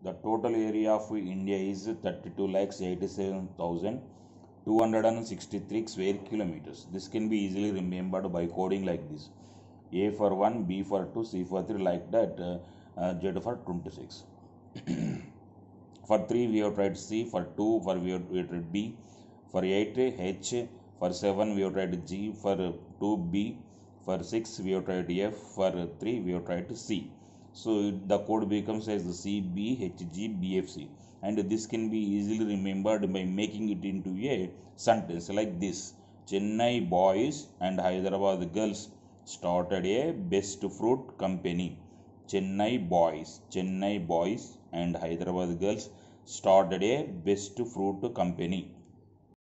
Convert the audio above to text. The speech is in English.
The total area of India is 32 lakhs 87,263 square kilometers. This can be easily remembered by coding like this. A for 1, B for 2, C for 3, like that, uh, uh, Z for 26. for 3, we have tried C. For 2, for we have tried B. For 8, H. For 7, we have tried G. For 2, B. For 6, we have tried F. For 3, we have tried C. So the code becomes as C, B, H, G, B, F, C. And this can be easily remembered by making it into a sentence like this. Chennai boys and Hyderabad girls started a best fruit company. Chennai boys, Chennai boys and Hyderabad girls started a best fruit company.